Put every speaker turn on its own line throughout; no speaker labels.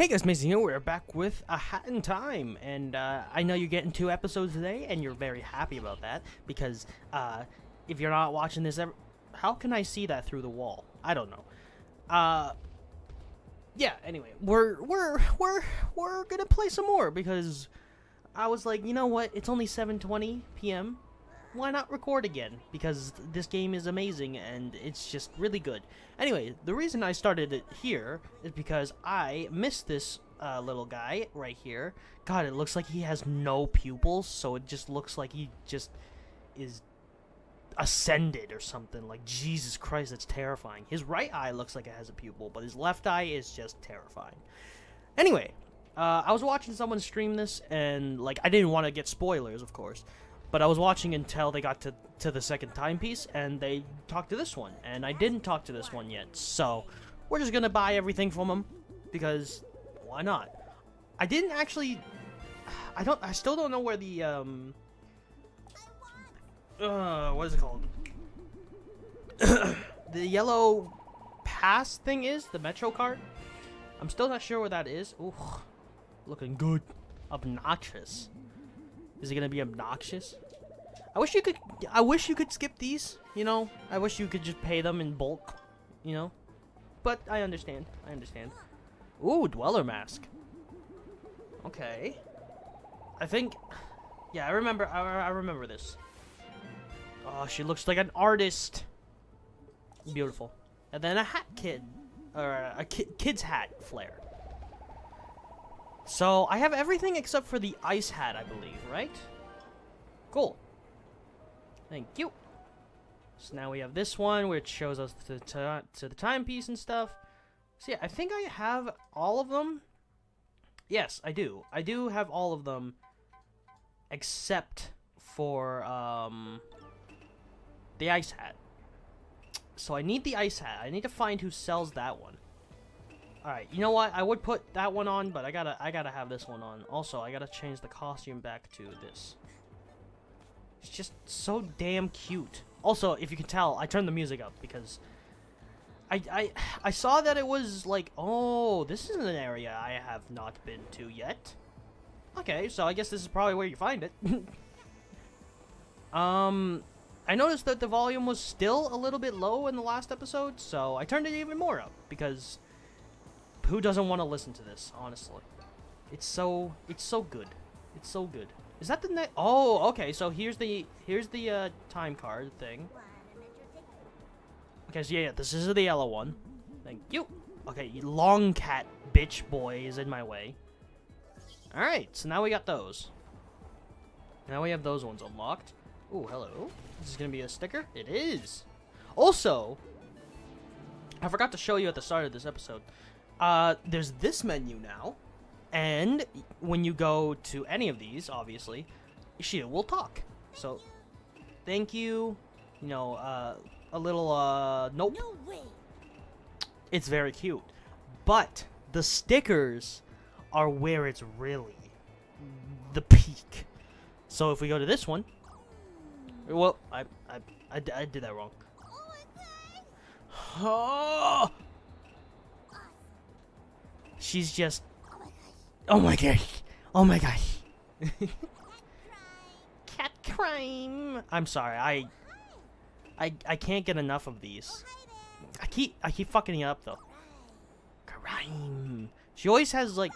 Hey guys, Mason here. We're back with a Hat in Time, and uh, I know you're getting two episodes today, and you're very happy about that because uh, if you're not watching this, ever, how can I see that through the wall? I don't know. Uh, yeah. Anyway, we're we're we're we're gonna play some more because I was like, you know what? It's only 7:20 p.m. Why not record again? Because this game is amazing and it's just really good. Anyway, the reason I started it here is because I missed this uh, little guy right here. God, it looks like he has no pupils, so it just looks like he just is ascended or something. Like, Jesus Christ, that's terrifying. His right eye looks like it has a pupil, but his left eye is just terrifying. Anyway, uh, I was watching someone stream this, and, like, I didn't want to get spoilers, of course. But I was watching until they got to, to the second timepiece, and they talked to this one. And I didn't talk to this one yet, so we're just gonna buy everything from them, because why not? I didn't actually... I don't... I still don't know where the, um... Uh, what is it called? the yellow pass thing is, the Metro card. I'm still not sure where that is. Ooh, looking good. Obnoxious. Is it gonna be obnoxious? I wish you could. I wish you could skip these. You know. I wish you could just pay them in bulk. You know. But I understand. I understand. Ooh, Dweller Mask. Okay. I think. Yeah, I remember. I, I remember this. Oh, she looks like an artist. Beautiful. And then a hat kid, or a ki kid's hat flare. So, I have everything except for the ice hat, I believe, right? Cool. Thank you. So now we have this one, which shows us to, to, to the timepiece and stuff. So yeah, I think I have all of them. Yes, I do. I do have all of them, except for um, the ice hat. So I need the ice hat. I need to find who sells that one. Alright, you know what? I would put that one on, but I gotta I gotta have this one on. Also, I gotta change the costume back to this. It's just so damn cute. Also, if you can tell, I turned the music up because I I I saw that it was like, oh, this is an area I have not been to yet. Okay, so I guess this is probably where you find it. um, I noticed that the volume was still a little bit low in the last episode, so I turned it even more up because who doesn't want to listen to this, honestly? It's so it's so good. It's so good. Is that the next? Oh, okay. So here's the here's the uh, time card thing. Okay, yeah, yeah, this is the yellow one. Thank you. Okay, long cat bitch boy is in my way. All right, so now we got those. Now we have those ones unlocked. Oh, hello. This is gonna be a sticker. It is. Also, I forgot to show you at the start of this episode. Uh, there's this menu now, and when you go to any of these, obviously, she will talk. So, thank you. You know, uh, a little, uh, nope.
No way.
It's very cute. But, the stickers are where it's really the peak. So if we go to this one, well, I, I, I, I did that wrong. Oh! She's just. Oh my gosh! Oh my gosh! Cat crime. I'm sorry. I. I I can't get enough of these. I keep I keep fucking it up though. Crime. She always has like,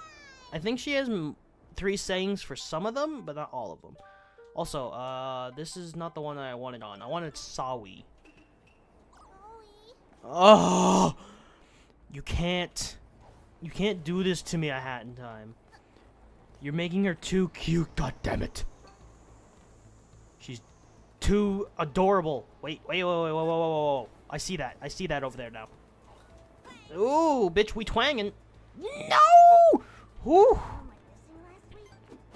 I think she has three sayings for some of them, but not all of them. Also, uh, this is not the one that I wanted on. I wanted Sawi. Oh, you can't. You can't do this to me a hat in time. You're making her too cute, god damn it. She's too adorable. Wait, wait, wait, wait, whoa, whoa, whoa, whoa, whoa. I see that. I see that over there now. Ooh, bitch, we twangin'. No! Ooh.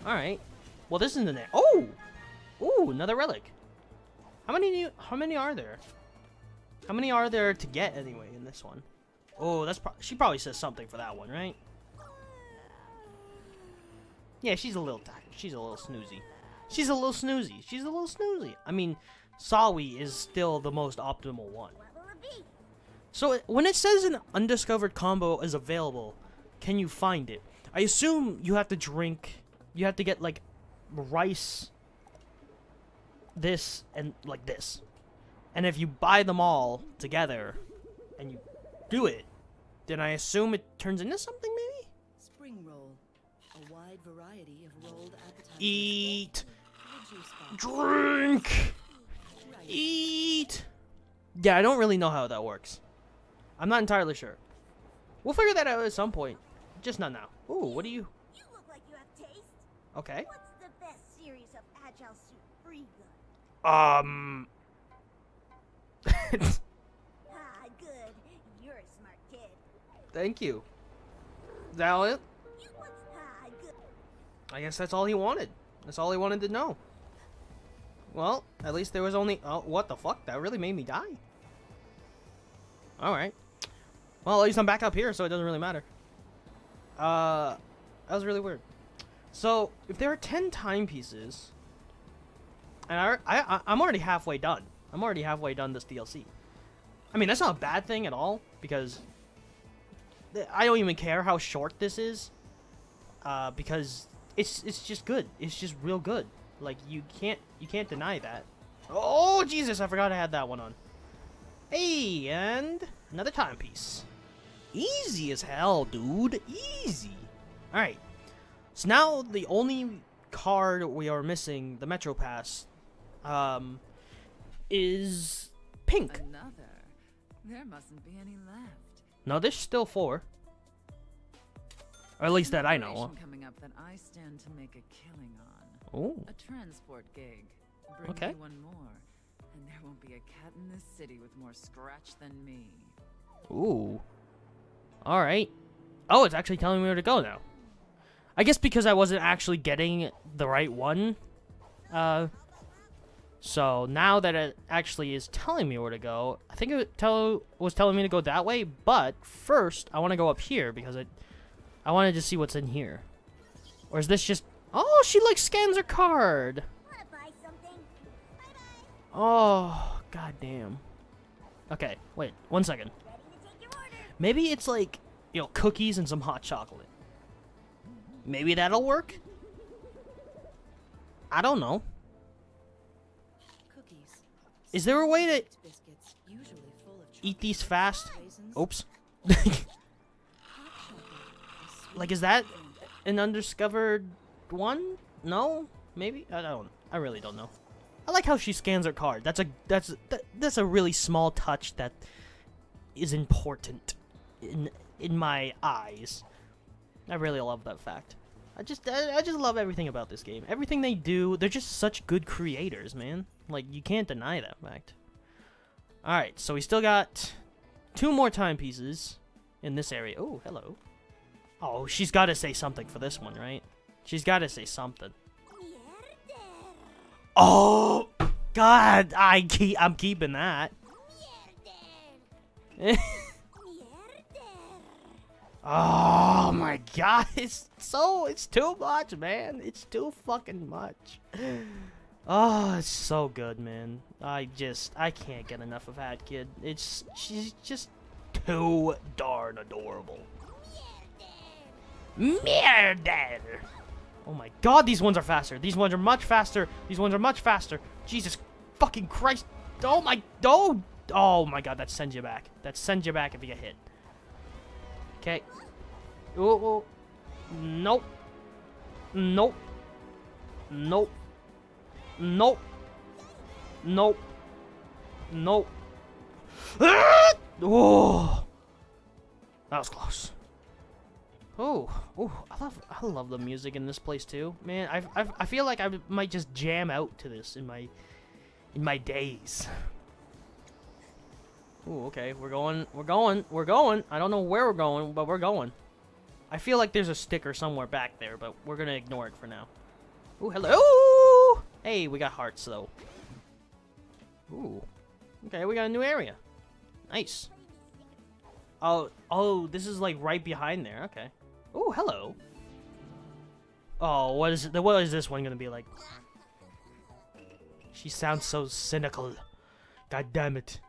Alright. Well, this isn't there. Oh! Ooh, another relic. How many new, how many are there? How many are there to get anyway in this one? Oh, that's pro she probably says something for that one, right? Yeah, she's a little tired. She's a little snoozy. She's a little snoozy. She's a little snoozy. I mean, Sawi is still the most optimal one. So when it says an undiscovered combo is available, can you find it? I assume you have to drink. You have to get like rice, this, and like this. And if you buy them all together, and you do it, then I assume it turns into something, maybe.
Spring roll. A wide variety of rolled appetizers.
Eat,
The juice box.
drink, eat. Yeah, I don't really know how that works. I'm not entirely sure. We'll figure that out at some point. Just not now. Ooh, what do you?
You look like you have taste.
Okay.
What's the best series of Agile Suit Free Gun?
Um.
Ah, good. You're a smart kid.
Thank you. Is that all it? I guess that's all he wanted. That's all he wanted to know. Well, at least there was only. Oh, what the fuck? That really made me die. Alright. Well, at least I'm back up here, so it doesn't really matter. Uh. That was really weird. So, if there are 10 timepieces. And I, I, I'm already halfway done. I'm already halfway done this DLC. I mean, that's not a bad thing at all, because. I don't even care how short this is. Uh, because it's it's just good. It's just real good. Like you can't you can't deny that. Oh Jesus! I forgot I had that one on. Hey, and another timepiece. Easy as hell, dude. Easy. All right. So now the only card we are missing, the Metro Pass, um, is pink.
Another. There mustn't be any left.
No, there's still four. Or at least that I know.
Coming up that I stand to make a killing on.
Oh.
A transport gig. Bring
Okay.
me one more, and there won't be a cat in this city with more scratch than me.
Ooh. Alright. Oh, it's actually telling me where to go now. I guess because I wasn't actually getting the right one. Uh, so now that it actually is telling me where to go, I think it tell was telling me to go that way. But first, I want to go up here because I, I wanted to see what's in here. Or is this just? Oh, she like scans her card.
Wanna buy something? Bye bye.
Oh, goddamn. Okay, wait one second.
Ready to take your order.
Maybe it's like, you know, cookies and some hot chocolate. Maybe that'll work? I don't know.
Cookies.
Is there a way to
biscuits, usually full of
eat these fast?
raisins.
Oops. like, is that an undiscovered one? No? Maybe? I don't. I really don't know. I like how she scans her card. That's a that's that, that's a really small touch that is important in in my eyes. I really love that fact. I just I, I just love everything about this game. Everything they do, they're just such good creators, man. Like you can't deny that fact. All right, so we still got two more timepieces in this area. Oh, hello. Oh, she's got to say something for this one, right? She's got to say something. Oh, God, I keep I'm keeping that. Oh my god, it's so it's too much, man. It's too fucking much. Oh, it's so good, man. I just I can't get enough of that kid. It's she's just too darn adorable. Murder. Oh my god, these ones are faster. These ones are much faster. These ones are much faster. Jesus fucking Christ. Oh my oh oh my god, that sends you back. That sends you back if you get hit. Okay. Oh, oh. Nope. Nope. Nope. Nope. Nope. Nope. Ah! Oh. That was close. Oh, oh, I love, I love the music in this place too, man. I, I, I feel like I might just jam out to this in my, in my days. Ooh, okay, we're going, we're going, we're going. I don't know where we're going, but we're going. I feel like there's a sticker somewhere back there, but we're gonna ignore it for now. Ooh, hello! Hey, we got hearts though. Ooh, okay, we got a new area. Nice. Oh, oh, this is like right behind there. Okay. Ooh, hello. Oh, what is? What is this one gonna be like? She sounds so cynical. God damn it.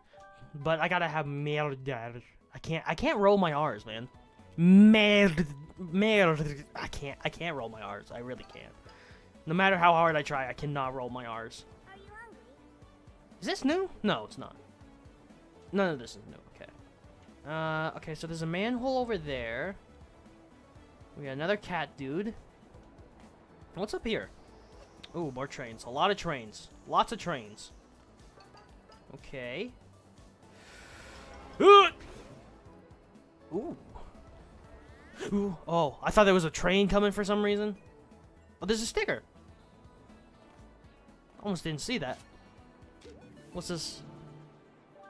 But I gotta have murder. I can't. I can't roll my R's, man. Merde, merde. I can't. I can't roll my R's. I really can't. No matter how hard I try, I cannot roll my R's. Is this new? No, it's not. None of this is new. Okay. Uh, okay, so there's a manhole over there. We got another cat dude. What's up here? Ooh, more trains. A lot of trains. Lots of trains. Okay. Ooh. Ooh. Ooh. Oh, I thought there was a train coming for some reason. Oh, there's a sticker. Almost didn't see that. What's this?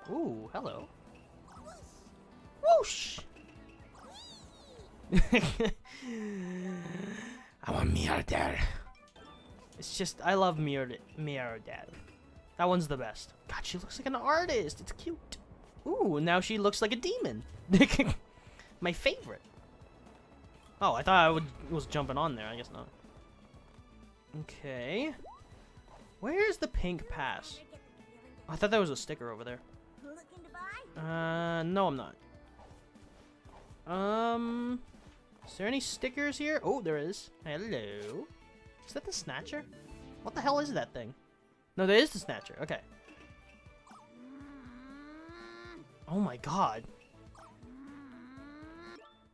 Ooh, hello. Whoosh! I want Mirador. It's just, I love Mirador. Mirador. That one's the best. God, she looks like an artist. It's cute. Ooh, now she looks like a demon. My favorite. Oh, I thought I would, was jumping on there. I guess not. Okay. Where's the pink pass? I thought there was a sticker over there.
Looking to buy?
Uh, no, I'm not. Um, is there any stickers here? Oh, there is. Hello. Is that the Snatcher? What the hell is that thing? No, that is the Snatcher. Okay. Oh my god.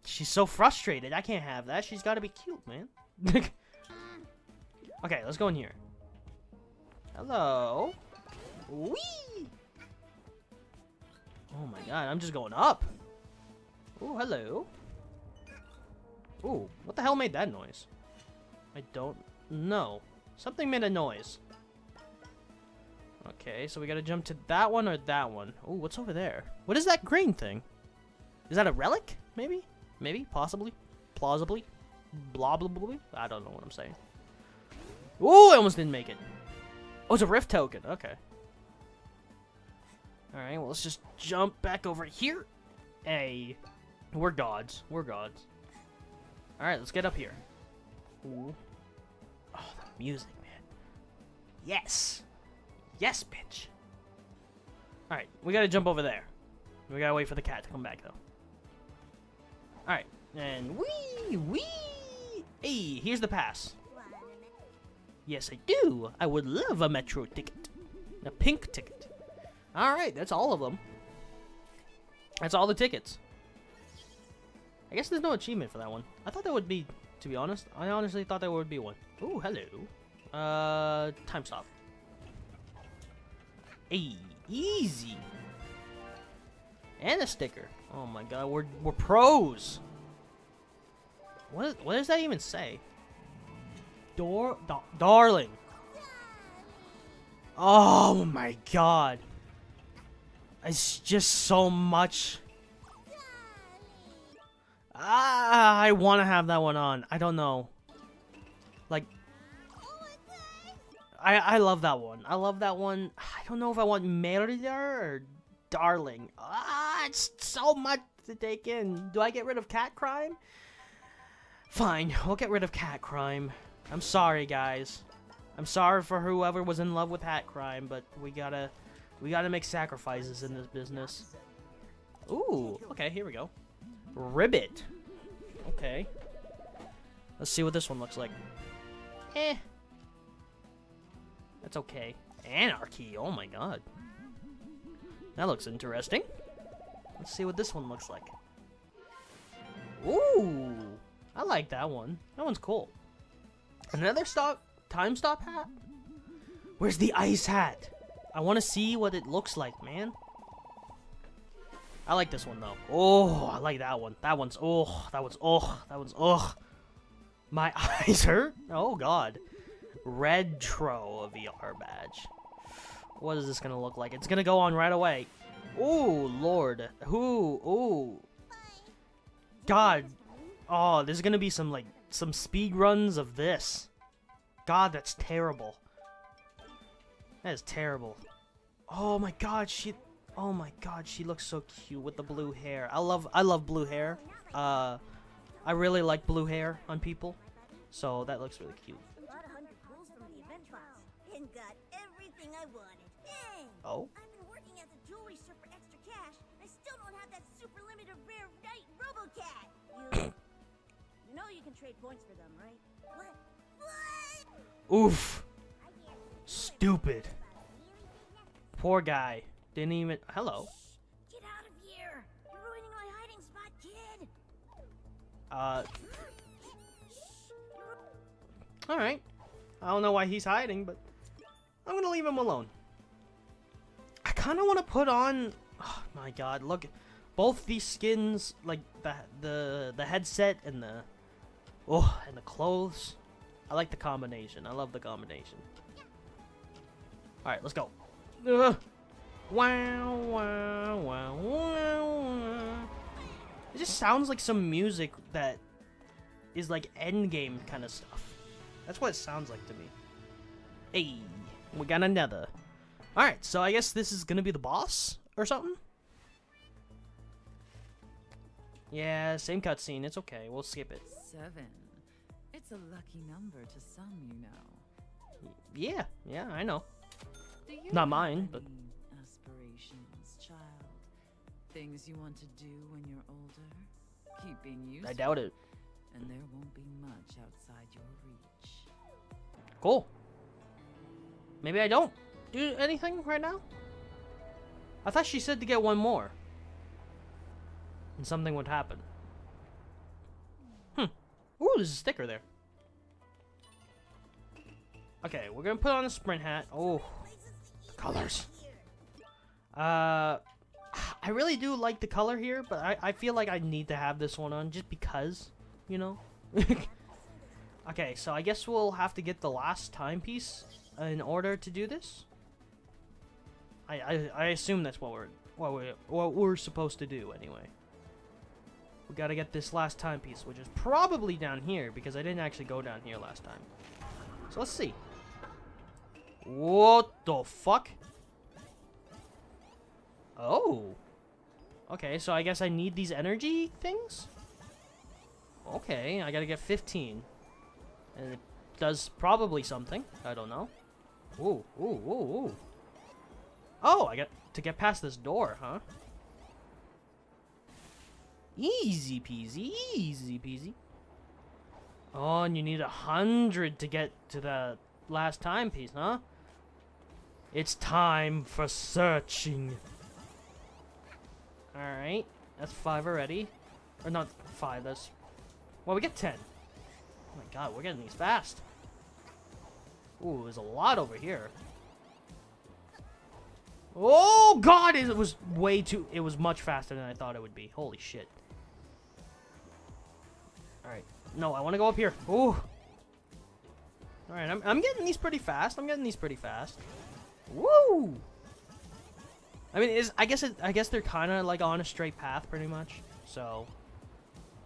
She's so frustrated. I can't have that. She's got to be cute, man. okay, let's go in here. Hello. Wee. Oh my god, I'm just going up. Oh, hello. Ooh, what the hell made that noise? I don't know. Something made a noise. Okay, so we gotta jump to that one or that one. Ooh, what's over there? What is that green thing? Is that a relic? Maybe? Maybe? Possibly? Plausibly? Blah blah blah. I don't know what I'm saying. Ooh, I almost didn't make it. Oh, it's a rift token. Okay. Alright, well, let's just jump back over here. Hey. We're gods. We're gods. Alright, let's get up here. Ooh. Oh, the music, man. Yes! Yes, bitch! Alright, we gotta jump over there. We gotta wait for the cat to come back, though. Alright, and wee! Wee! Hey, here's the pass.
Want a minute?
Yes, I do. I would love a metro ticket. A pink ticket. Alright, that's all of them. That's all the tickets. I guess there's no achievement for that one. I thought there would be, to be honest. I honestly thought there would be one. Ooh, hello. Uh, time stop. Hey, easy. And a sticker. Oh my god, we're, we're pros. What, what does that even say? Dor, da darling. Oh my god. It's just so much. Ah, I want to have that one on. I don't know. Like, I I love that one. I love that one. I don't know if I want Murder or Darling. Ah, it's so much to take in. Do I get rid of cat crime? Fine, we'll get rid of cat crime. I'm sorry, guys. I'm sorry for whoever was in love with hat crime, but we gotta, we gotta make sacrifices in this business. Ooh, okay, here we go. Ribbit. Okay. Let's see what this one looks like. Eh. That's okay. Anarchy, oh my god. That looks interesting. Let's see what this one looks like. Ooh, I like that one. That one's cool. Another stop, time stop hat? Where's the ice hat? I want to see what it looks like, man. I like this one though. Oh, I like that one. That one's oh, that one's oh, that one's oh. My eyes hurt. Oh god. Retro VR badge. What is this gonna look like? It's gonna go on right away. Oh lord. Who? Oh. God. Oh, there's gonna be some like some speed runs of this. God, that's terrible. That is terrible. Oh my god, she Oh my god, she looks so cute with the blue hair. I love I love blue hair. Uh I really like blue hair on people. So that looks really cute.
Bought a hundred pulls from the event box and got everything I wanted. Dang!
Oh.
I've been working at the jewelry store for extra cash. I still don't have that super limited rare night RoboCat. You can trade points for them, right? What? What?
Oof. Stupid. Poor guy. Didn't even. Hello.
Get out of here! You're ruining my hiding spot, kid!
Uh. Alright. I don't know why he's hiding, but I'm gonna leave him alone. I kind of want to put on. Oh my god! Look, both these skins, like the the the headset and the oh and the clothes. I like the combination. I love the combination. All right, let's go. Ugh. Wow, wow, wow, wow, wow. It just sounds like some music that is like endgame kind of stuff. That's what it sounds like to me. Hey, we got another. Alright, so I guess this is gonna be the boss or something? Yeah, same cutscene. It's okay. We'll skip it.
Seven. It's a lucky number to some, you know.
Yeah, yeah, I know. Not mine, but-
any aspirations, child. Things you want to do when you're older. Keep being useful.
I doubt it.
And there won't be much outside your reach.
Cool. Maybe I don't do anything right now? I thought she said to get one more. And something would happen. Hmm. Ooh, there's a sticker there. Okay, we're gonna put on a sprint hat. Oh, the colors. Uh, I really do like the color here, but I, I feel like I need to have this one on just because, you know? okay, so I guess we'll have to get the last timepiece in order to do this. I, I, I assume that's what we're what we what we're supposed to do anyway. We gotta get this last timepiece, which is probably down here because I didn't actually go down here last time. So let's see. What the fuck? Oh. Okay, so I guess I need these energy things? Okay, I gotta get 15. And it does probably something. I don't know. Ooh, ooh, ooh, ooh. Oh, I got to get past this door, huh? Easy peasy, easy peasy. Oh, and you need a hundred to get to the last timepiece, huh? It's time for searching. Alright, that's five already. Or not five, that's... Well, we get ten. Oh my god, we're getting these fast. Ooh, there's a lot over here. Oh god, it was way too... It was much faster than I thought it would be. Holy shit. Alright. No, I want to go up here. Ooh. Alright, I'm, I'm getting these pretty fast. I'm getting these pretty fast. Woo! I mean, is I guess it, I guess they're kind of like on a straight path, pretty much. So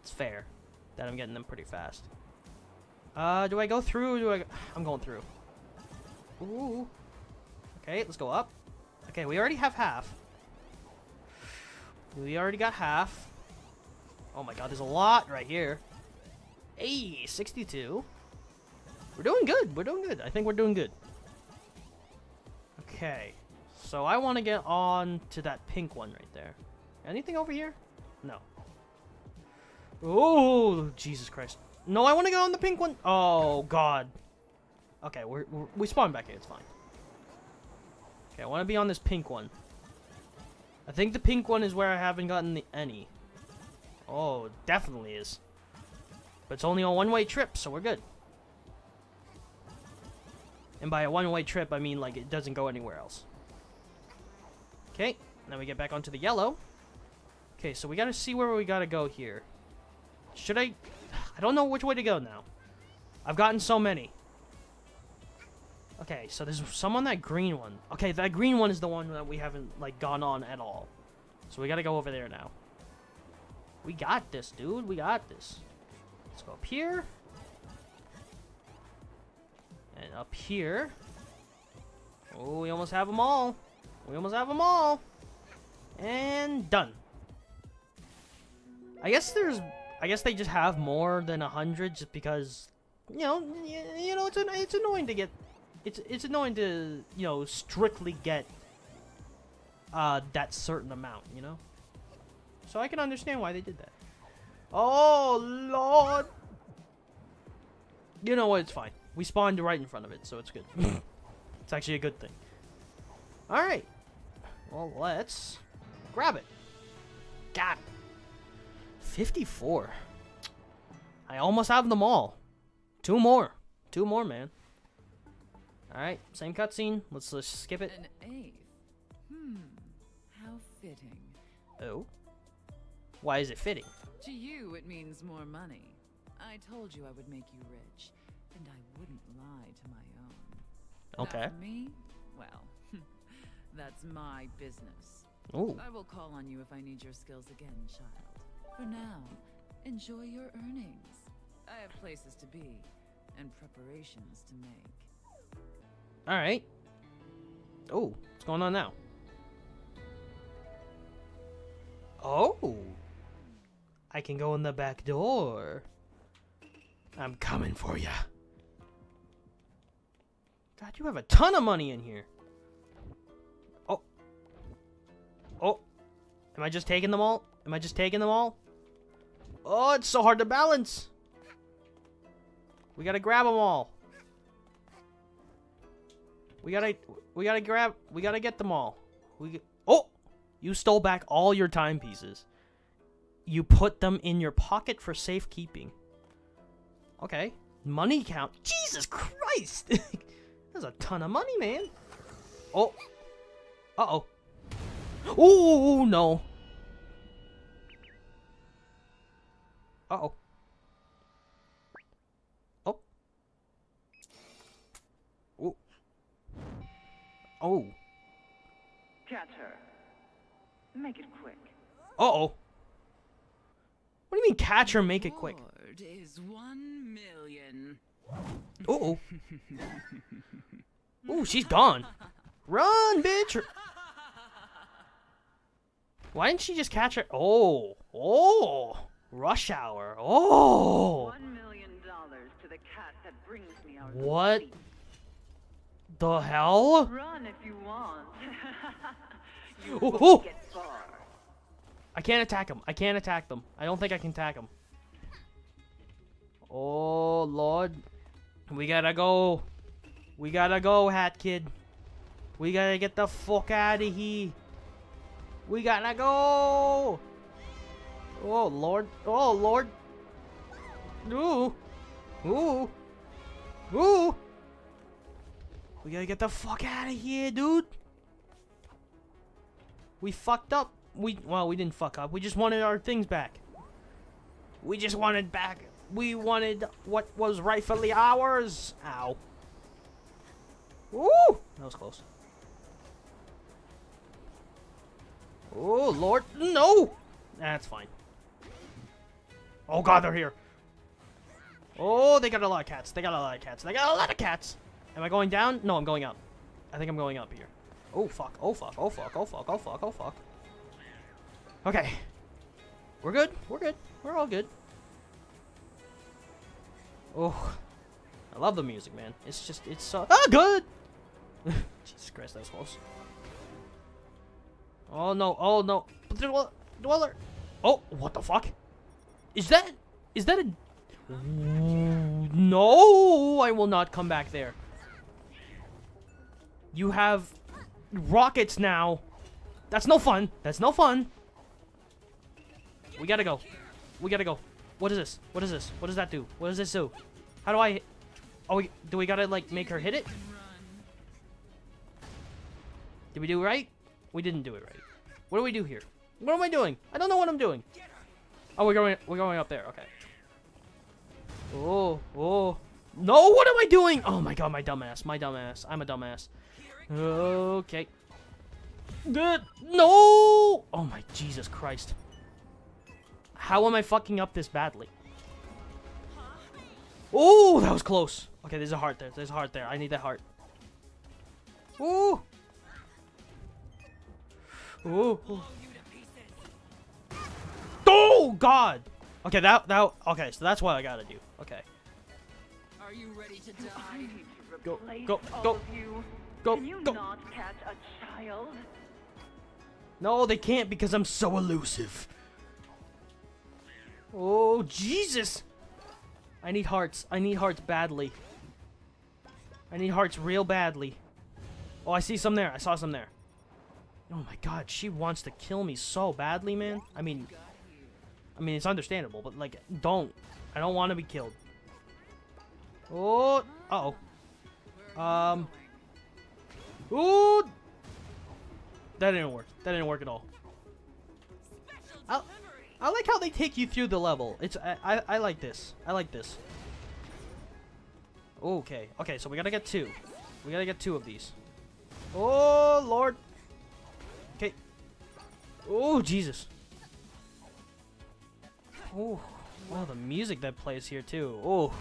it's fair that I'm getting them pretty fast. Uh, do I go through? Do I? I'm going through. Ooh. Okay, let's go up. Okay, we already have half. We already got half. Oh my god, there's a lot right here. Hey, 62. We're doing good. We're doing good. I think we're doing good. Okay. So I want to get on to that pink one right there. Anything over here? No. Oh, Jesus Christ. No, I want to go on the pink one. Oh, God. Okay, we're, we're, we spawn back here. It's fine. Okay, I want to be on this pink one. I think the pink one is where I haven't gotten the, any. Oh, it definitely is. But it's only a one-way trip, so we're good. And by a one-way trip, I mean like it doesn't go anywhere else. Okay, now we get back onto the yellow. Okay, so we gotta see where we gotta go here. Should I... I don't know which way to go now. I've gotten so many. Okay, so there's some on that green one. Okay, that green one is the one that we haven't, like, gone on at all. So we gotta go over there now. We got this, dude. We got this. Let's go up here. And up here. Oh, we almost have them all. We almost have them all. And done. I guess there's... I guess they just have more than a hundred just because... You know, you know, it's, an, it's annoying to get... It's, it's annoying to, you know, strictly get uh, that certain amount, you know? So I can understand why they did that. Oh, Lord! You know what? It's fine. We spawned right in front of it, so it's good. it's actually a good thing. All right. Well, let's grab it. Got it. 54. I almost have them all. Two more. Two more, man. All right, same cutscene. Let's just skip it.
An eighth. Hmm. How fitting.
Oh. Why is it fitting?
To you, it means more money. I told you I would make you rich, and I wouldn't lie to my own.
Okay.
me, well, that's my business.
Ooh.
I will call on you if I need your skills again, child. For now, enjoy your earnings. I have places to be and preparations to make.
All right. Oh, what's going on now? Oh. I can go in the back door. I'm coming for ya. God, you have a ton of money in here. Oh. Am I just taking them all? Am I just taking them all? Oh, it's so hard to balance. We gotta grab them all. We gotta, we gotta grab, we gotta get them all. We, oh, you stole back all your timepieces. You put them in your pocket for safekeeping. Okay, money count. Jesus Christ, that's a ton of money, man. Oh, uh oh. Oh no. Uh oh. Oh. Oh. Oh.
Catch her. Make it quick.
Uh-oh. What do you mean catch her, make it quick?
Reward is one million.
Uh-oh. Ooh, she's gone. Run, bitch! Why didn't she just catch her? Oh. Oh. Rush hour. Oh.
One million dollars to the cat that brings me our
What? The hell?
Run if you want. you
Ooh, ooh.
get far.
I can't attack them. I can't attack them. I don't think I can attack them. Oh, Lord. We gotta go. We gotta go, Hat Kid. We gotta get the fuck out of here. We gotta go. Oh, Lord. Oh, Lord. Ooh. Ooh. Ooh. We gotta get the fuck out of here, dude. We fucked up. We well, we didn't fuck up. We just wanted our things back. We just wanted back. We wanted what was rightfully ours. Ow. Woo! That was close. Oh lord, no! That's fine. Oh god, they're here. Oh, they got a lot of cats. They got a lot of cats. They got a lot of cats. Am I going down? No, I'm going up. I think I'm going up here. Oh fuck, oh fuck, oh fuck, oh fuck, oh fuck, oh fuck. Okay. We're good, we're good. We're all good. Oh. I love the music, man. It's just, it's so, ah, good! Jesus Christ, that was close. Oh no, oh no. Dwell- Dweller! Oh, what the fuck? Is that, is that a, no, I will not come back there. You have rockets now. That's no fun. That's no fun. We gotta go. We gotta go. What is this? What is this? What does that do? What does this do? How do I... Oh, we, do we gotta, like, make her hit it? Did we do right? We didn't do it right. What do we do here? What am I doing? I don't know what I'm doing. Oh, we're going, we're going up there. Okay. Oh, oh. No, what am I doing? Oh my god, my dumbass. My dumbass. I'm a dumbass. Okay. Good. No! Oh my Jesus Christ. How am I fucking up this badly? Oh, that was close. Okay, there's a heart there. There's a heart there. I need that heart. Ooh. Ooh. Oh God. Okay, that that. Okay, so that's what I gotta do. Okay.
Are you ready to die?
I need to
Go, go, go, go,
Can you
go.
not catch a child?
No, they can't because I'm so elusive. Oh, Jesus. I need hearts. I need hearts badly. I need hearts real badly. Oh, I see some there. I saw some there. Oh my god, she wants to kill me so badly, man. I mean, I mean, it's understandable, but like, don't. I don't want to be killed. Oh, uh oh. Um. Ooh. That didn't work. That didn't work at all. I, I like how they take you through the level. It's I, I, I like this. I like this. Okay. Okay, so we gotta get two. We gotta get two of these. Oh, Lord. Oh, Jesus. Oh, wow, the music that plays here, too. Oh.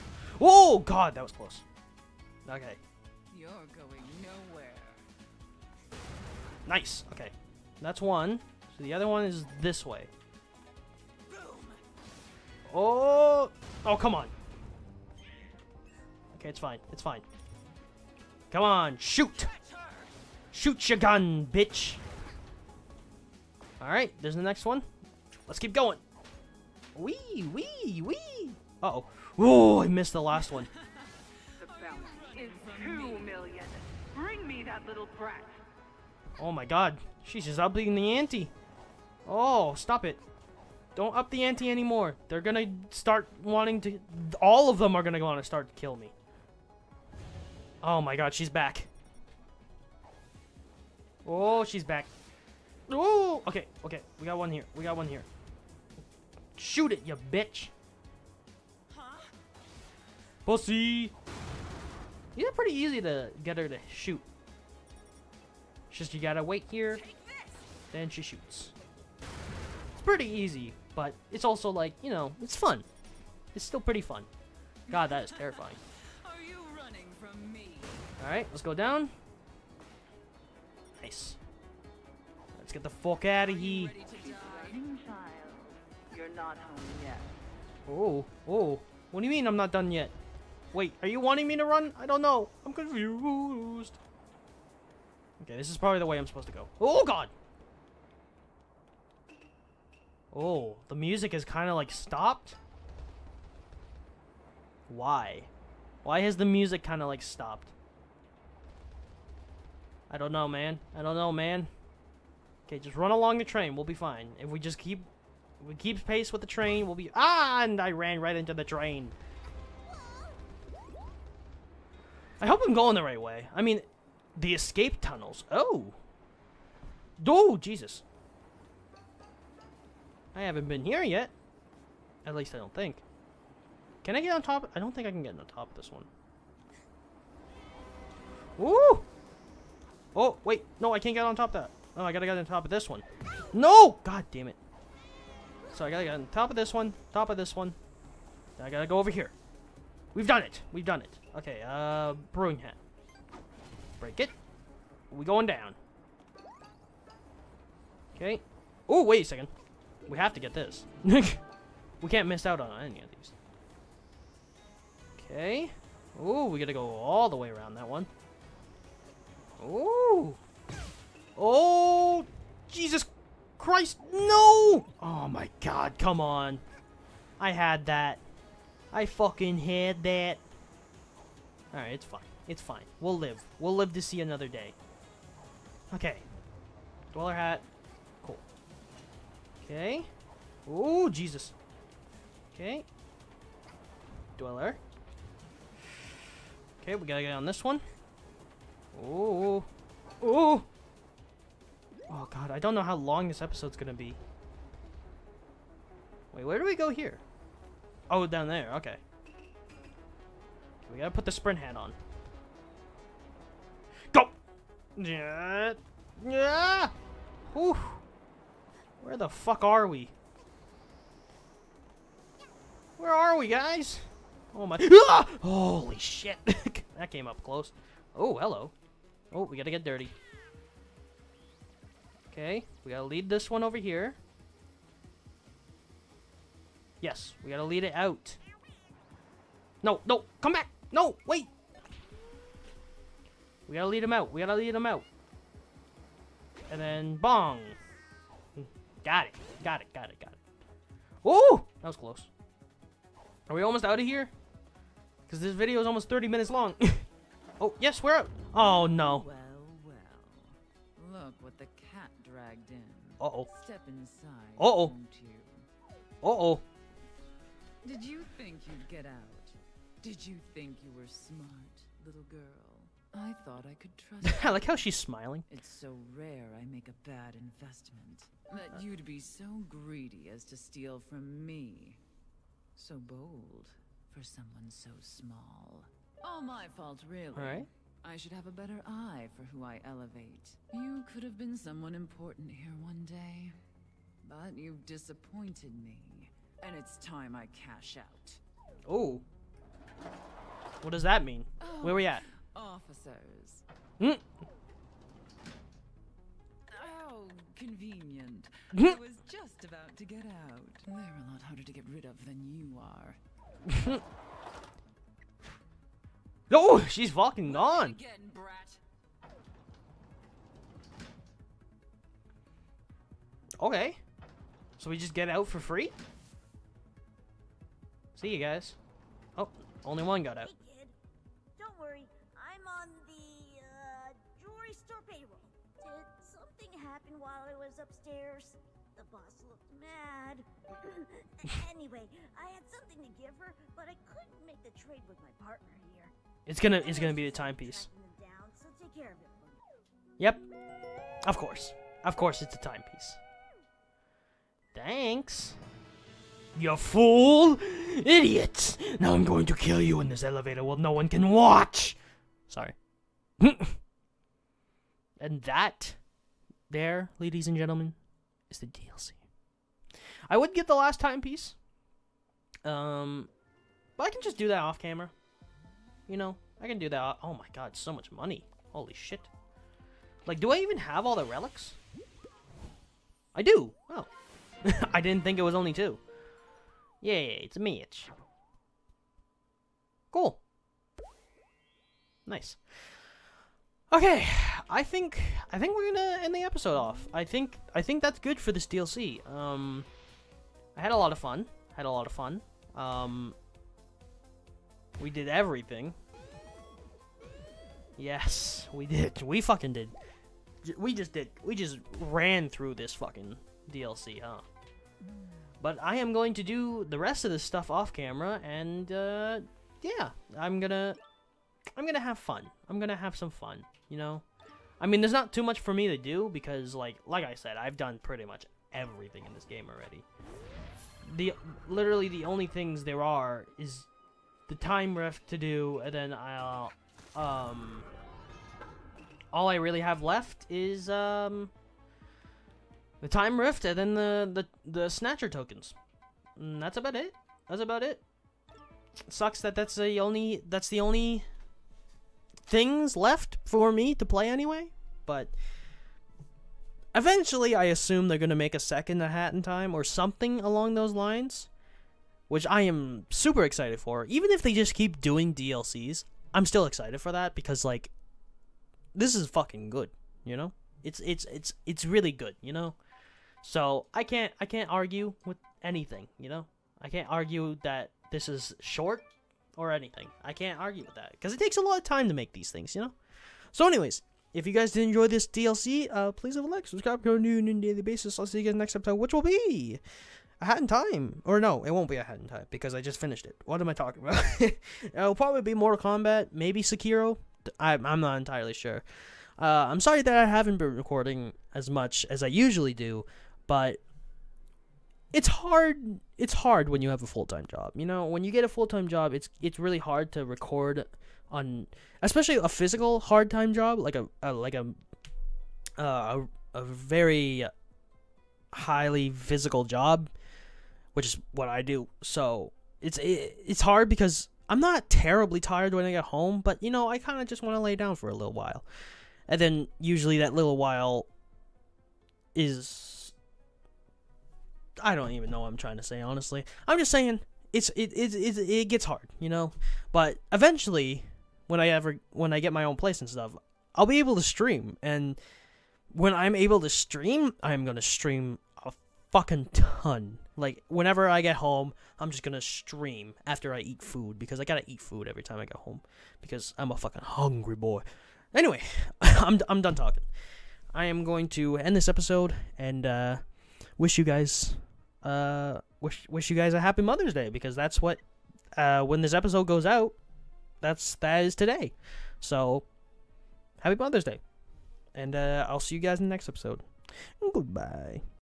Oh, God, that was close. Okay.
You're going nowhere.
Nice. Okay. That's one. So the other one is this way. Oh! Oh, come on. Okay, it's fine. It's fine. Come on, shoot! Shoot your gun, bitch! Alright, there's the next one. Let's keep going. Wee, wee, wee! Uh-oh. Oh, I missed the last one.
The bounty is two million. Bring me that little brat.
Oh my god. She's just upping the ante. Oh, stop it. Don't up the ante anymore. They're gonna start wanting to... All of them are gonna want to start to kill me. Oh my god, she's back. Oh, she's back. Oh, okay, okay. We got one here. We got one here. Shoot it, you bitch. Pussy. These are pretty easy to get her to shoot. It's just you gotta wait here, then she shoots. It's pretty easy, but it's also like, you know, it's fun. It's still pretty fun. God, that is terrifying.
Are you running from me?
Alright, let's go down. Nice. Let's get the fuck out of here.
Ready to die?
Running child. You're not home yet.
Oh, oh. What do you mean I'm not done yet? Wait, are you wanting me to run? I don't know. I'm confused. Okay, this is probably the way I'm supposed to go. Oh, God! Oh, the music is kind of like stopped? Why? Why has the music kind of like stopped? I don't know, man. I don't know, man. Okay, just run along the train. We'll be fine. If we just keep we keep pace with the train, we'll be Ah, and I ran right into the train. I hope I'm going the right way. I mean, the escape tunnels. Oh. Oh, Jesus. I haven't been here yet. At least I don't think. Can I get on top? I don't think I can get on top of this one. Ooh! Oh, wait. No, I can't get on top of that. Oh, I gotta get on top of this one. No! God damn it. So I gotta get on top of this one, top of this one. Then I gotta go over here. We've done it. We've done it. Okay, uh, brewing hat. Break it. We going down. Okay. Oh, wait a second. We have to get this. we can't miss out on any of these. Okay. Oh, we gotta go all the way around that one. Oh. Oh, Jesus Christ, no! Oh my god, come on. I had that. I fucking had that. Alright, it's fine. It's fine. We'll live. We'll live to see another day. Okay. Dweller hat. Cool. Okay. Oh, Jesus. Okay. Dweller. Okay, we gotta get on this one. Oh. Oh. Oh god, I don't know how long this episode's gonna be. Wait, where do we go here? Oh, down there. Okay. We gotta put the sprint hat on. Go! Yeah. Yeah. Whew. Where the fuck are we? Where are we, guys? Oh my! Ah! Holy shit! that came up close. Oh, hello. Oh, we gotta get dirty. Okay, we gotta lead this one over here. Yes, we gotta lead it out. No, no, come back! No, wait! We gotta lead him out. We gotta lead him out. And then bong. Got it. Got it. Got it. Got it. Oh, that was close. Are we almost out of here? Because this video is almost 30 minutes long. oh, yes, we're up. Oh, no.
Well, well. Look what the dragged in.
Uh-oh.
Step inside.
Uh-oh. Uh-oh.
Did you think you'd get out? Did you think you were smart, little girl? I thought I could trust
I like how she's smiling.
It's so rare I make a bad investment. That uh. you'd be so greedy as to steal from me. So bold for someone so small. All my fault, really.
Alright.
I should have a better eye for who I elevate. You could have been someone important here one day. But you've disappointed me. And it's time I cash out.
Oh. What does that mean? Where are we at?
Officers.
Hmm.
Oh, convenient. I was just about to get out. They're a lot harder to get rid of than you are.
Oh, she's fucking gone. Okay. So we just get out for free? See you guys. Oh, only one got out.
Hey, kid. Don't worry. I'm on the uh, jewelry store payroll. Did something happen while I was upstairs? The boss looked mad. anyway, I had something to give her, but I couldn't make the trade with my partner here.
It's gonna it's gonna be the timepiece. Yep. Of course. Of course it's a timepiece. Thanks. You fool! Idiot! Now I'm going to kill you in this elevator while no one can watch! Sorry. and that, there, ladies and gentlemen, is the DLC. I would get the last timepiece. Um, but I can just do that off camera. You know, I can do that. Oh my god, so much money. Holy shit. Like, do I even have all the relics? I do. Oh. I didn't think it was only two. Yeah, it's me, it's. Cool. Nice. Okay, I think I think we're gonna end the episode off. I think I think that's good for this DLC. Um, I had a lot of fun. Had a lot of fun. Um, we did everything. Yes, we did. We fucking did. We just did. We just ran through this fucking DLC, huh? But I am going to do the rest of this stuff off camera, and uh, yeah, I'm gonna, I'm gonna have fun. I'm gonna have some fun. You know, I mean, there's not too much for me to do because, like, like I said, I've done pretty much everything in this game already. The literally the only things there are is the time rift to do, and then I'll, um, all I really have left is um the time rift and then the the the snatcher tokens. And that's about it. That's about it. Sucks that that's the only that's the only things left for me to play anyway, but eventually I assume they're going to make a second A Hat in Time or something along those lines, which I am super excited for. Even if they just keep doing DLCs, I'm still excited for that because like this is fucking good, you know? It's it's it's it's really good, you know? So, I can't I can't argue with anything, you know? I can't argue that this is short or anything. I can't argue with that because it takes a lot of time to make these things, you know? So anyways, if you guys did enjoy this DLC, uh, please leave a like, subscribe, go new on a daily basis. I'll see you guys next episode, which will be a hat in time. Or no, it won't be a hat in time because I just finished it. What am I talking about? It'll probably be Mortal Kombat, maybe Sekiro. I, I'm not entirely sure. Uh, I'm sorry that I haven't been recording as much as I usually do, but it's hard. It's hard when you have a full time job. You know, when you get a full time job, it's it's really hard to record on, especially a physical hard time job like a, a like a, uh, a a very highly physical job, which is what I do. So it's it, it's hard because I'm not terribly tired when I get home, but you know I kind of just want to lay down for a little while, and then usually that little while is I don't even know what I'm trying to say honestly. I'm just saying it's it it it, it gets hard, you know. But eventually, when I ever when I get my own place and stuff, I'll be able to stream and when I'm able to stream, I'm gonna stream a fucking ton. Like whenever I get home, I'm just gonna stream after I eat food because I gotta eat food every time I get home because I'm a fucking hungry boy. Anyway, I'm I'm done talking. I am going to end this episode and uh, wish you guys uh wish wish you guys a happy Mother's Day because that's what uh when this episode goes out, that's that is today. So happy Mother's Day. And uh, I'll see you guys in the next episode. Goodbye.